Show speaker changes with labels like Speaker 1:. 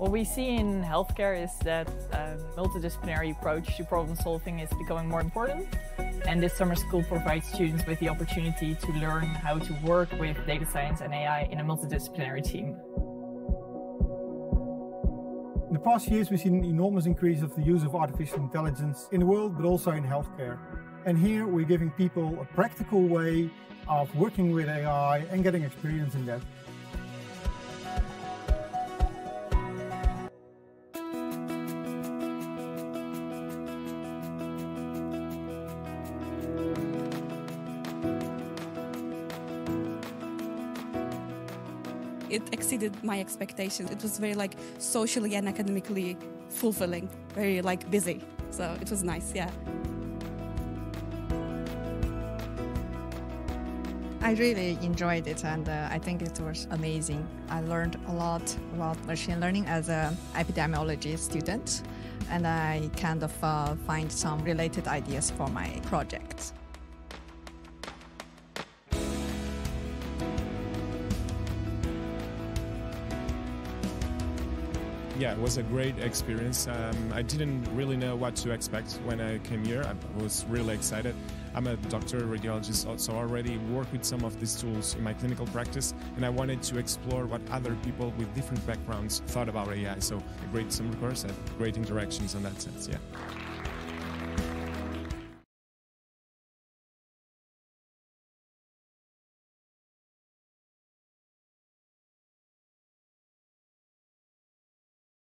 Speaker 1: What we see in healthcare is that a multidisciplinary approach to problem solving is becoming more important. And this summer school provides students with the opportunity to learn how to work with data science and AI in a multidisciplinary team.
Speaker 2: In the past years, we've seen an enormous increase of the use of artificial intelligence in the world, but also in healthcare. And here we're giving people a practical way of working with AI and getting experience in that.
Speaker 3: It exceeded my expectations. It was very like socially and academically fulfilling, very like busy. So it was nice, yeah.
Speaker 4: I really enjoyed it and uh, I think it was amazing. I learned a lot about machine learning as an epidemiology student and I kind of uh, find some related ideas for my project.
Speaker 5: Yeah, it was a great experience. Um, I didn't really know what to expect when I came here. I was really excited. I'm a doctor, radiologist, so I already work with some of these tools in my clinical practice, and I wanted to explore what other people with different backgrounds thought about AI. So a great summer course, had great interactions in that sense, yeah.